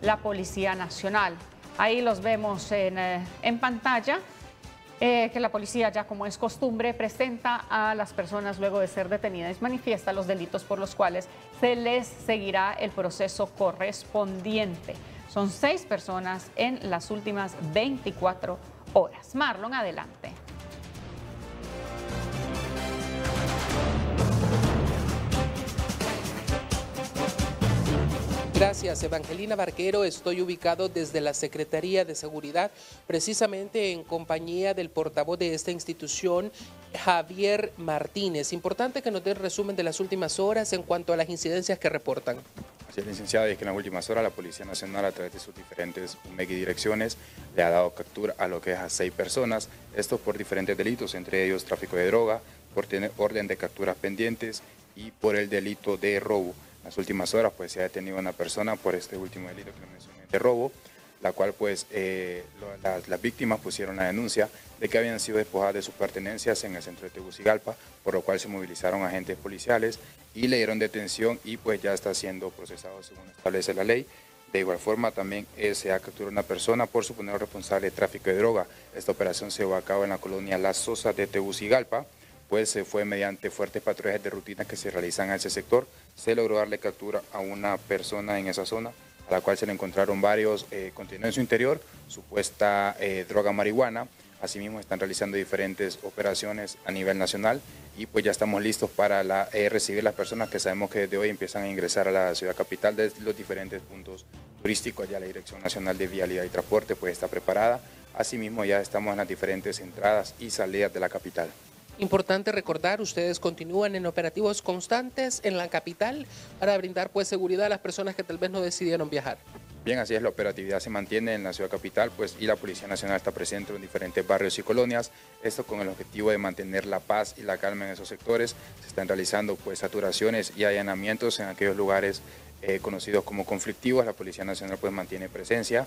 la Policía Nacional. Ahí los vemos en, eh, en pantalla, eh, que la policía ya como es costumbre presenta a las personas luego de ser detenidas y manifiesta los delitos por los cuales se les seguirá el proceso correspondiente. Son seis personas en las últimas 24 horas. Marlon, adelante. Gracias, Evangelina Barquero. Estoy ubicado desde la Secretaría de Seguridad, precisamente en compañía del portavoz de esta institución, Javier Martínez. Importante que nos dé resumen de las últimas horas en cuanto a las incidencias que reportan. Así es, licenciado, es que en las últimas horas la Policía Nacional, a través de sus diferentes direcciones, le ha dado captura a lo que es a seis personas, esto por diferentes delitos, entre ellos tráfico de droga, por tener orden de capturas pendientes y por el delito de robo las últimas horas pues se ha detenido una persona por este último delito que mencioné de robo, la cual pues eh, las, víctimas pusieron la denuncia de que habían sido despojadas de sus pertenencias en el centro de Tegucigalpa, por lo cual se movilizaron agentes policiales y le dieron detención y pues ya está siendo procesado según establece la ley. De igual forma también eh, se ha capturado una persona por suponer responsable de tráfico de droga. Esta operación se llevó a cabo en la colonia Las Sosas de Tegucigalpa pues se fue mediante fuertes patrullajes de rutina que se realizan en ese sector, se logró darle captura a una persona en esa zona, a la cual se le encontraron varios eh, contenidos en su interior, supuesta eh, droga marihuana, asimismo están realizando diferentes operaciones a nivel nacional y pues ya estamos listos para eh, recibir las personas que sabemos que desde hoy empiezan a ingresar a la ciudad capital de los diferentes puntos turísticos, ya la Dirección Nacional de Vialidad y Transporte pues está preparada, asimismo ya estamos en las diferentes entradas y salidas de la capital. Importante recordar, ustedes continúan en operativos constantes en la capital para brindar pues seguridad a las personas que tal vez no decidieron viajar. Bien, así es, la operatividad se mantiene en la ciudad capital pues, y la Policía Nacional está presente en diferentes barrios y colonias, esto con el objetivo de mantener la paz y la calma en esos sectores. Se están realizando pues, saturaciones y allanamientos en aquellos lugares eh, conocidos como conflictivos. La Policía Nacional pues, mantiene presencia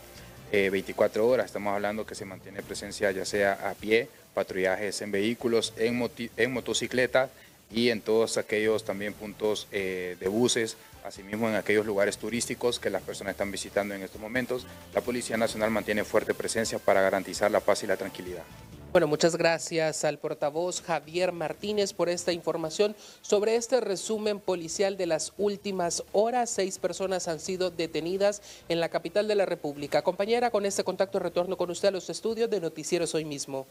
24 eh, horas, estamos hablando que se mantiene presencia ya sea a pie, patrullajes en vehículos, en, en motocicletas y en todos aquellos también puntos eh, de buses, asimismo en aquellos lugares turísticos que las personas están visitando en estos momentos. La Policía Nacional mantiene fuerte presencia para garantizar la paz y la tranquilidad. Bueno, muchas gracias al portavoz Javier Martínez por esta información sobre este resumen policial de las últimas horas. Seis personas han sido detenidas en la capital de la República. Compañera, con este contacto retorno con usted a los estudios de Noticieros hoy mismo.